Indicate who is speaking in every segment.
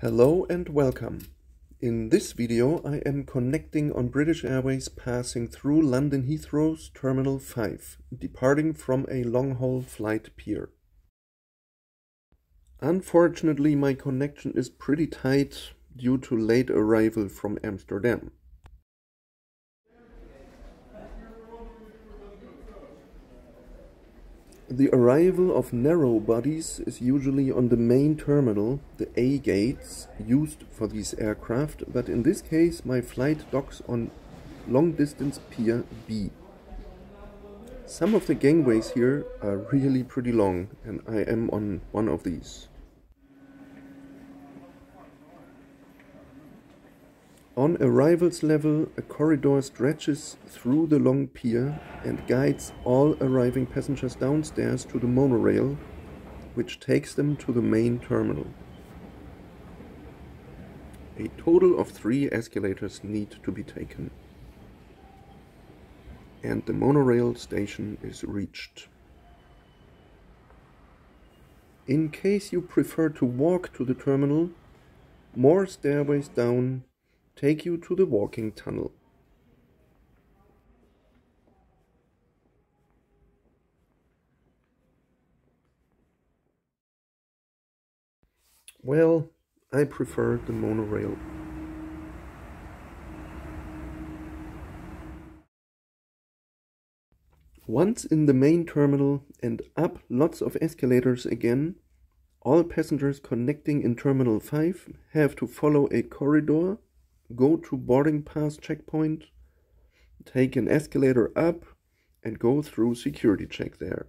Speaker 1: Hello and welcome. In this video I am connecting on British Airways passing through London Heathrow's Terminal 5, departing from a long-haul flight pier. Unfortunately my connection is pretty tight due to late arrival from Amsterdam. The arrival of narrow bodies is usually on the main terminal, the A gates, used for these aircraft, but in this case my flight docks on long distance pier B. Some of the gangways here are really pretty long and I am on one of these. On arrivals level, a corridor stretches through the long pier and guides all arriving passengers downstairs to the monorail, which takes them to the main terminal. A total of three escalators need to be taken. And the monorail station is reached. In case you prefer to walk to the terminal, more stairways down take you to the walking tunnel. Well, I prefer the monorail. Once in the main terminal and up lots of escalators again, all passengers connecting in Terminal 5 have to follow a corridor go to boarding pass checkpoint, take an escalator up, and go through security check there.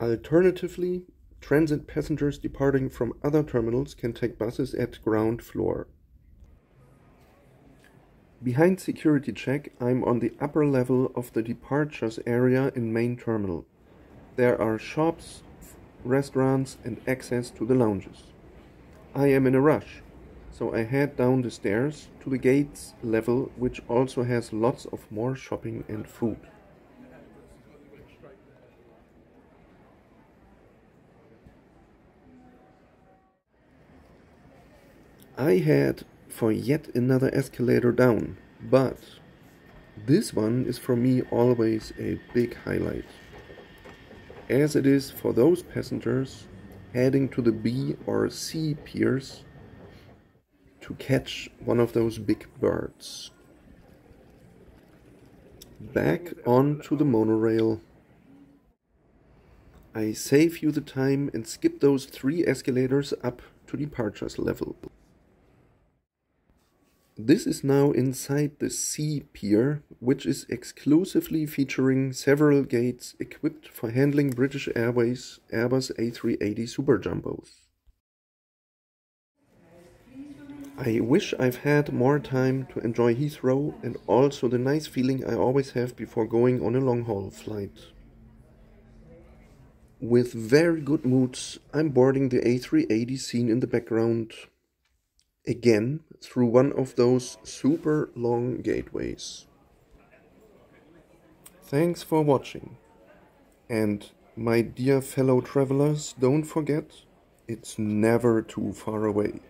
Speaker 1: Alternatively, transit passengers departing from other terminals can take buses at ground floor. Behind security check, I'm on the upper level of the departures area in main terminal. There are shops, restaurants and access to the lounges. I am in a rush. So I head down the stairs to the gates level, which also has lots of more shopping and food. I head for yet another escalator down, but this one is for me always a big highlight, as it is for those passengers heading to the B or C piers to catch one of those big birds. Back onto the monorail. I save you the time and skip those three escalators up to departures level. This is now inside the C pier, which is exclusively featuring several gates equipped for handling British Airways Airbus A380 Super Jumbos. I wish I've had more time to enjoy Heathrow and also the nice feeling I always have before going on a long haul flight. With very good moods, I'm boarding the A380 seen in the background again through one of those super long gateways. Thanks for watching. And my dear fellow travelers, don't forget, it's never too far away.